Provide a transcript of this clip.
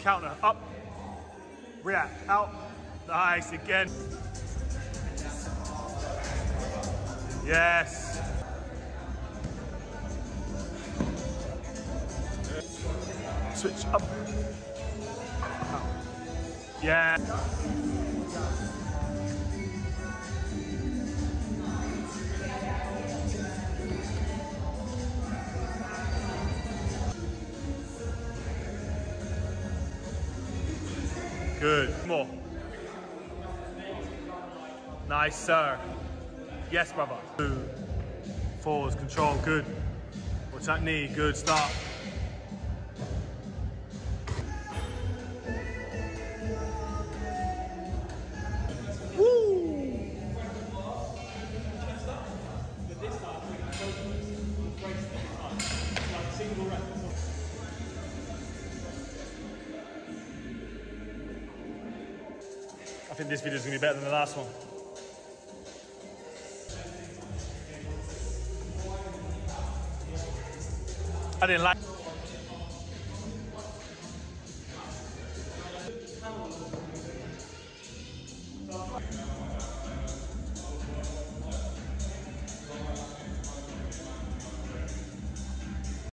counter, up, react, out. Nice, again. Yes. Switch up. Yeah. Good. More. Nice, sir. Yes, brother. Two. Fours, control, good. What's that knee, good, start. think this video is going to be better than the last one. I didn't like Thank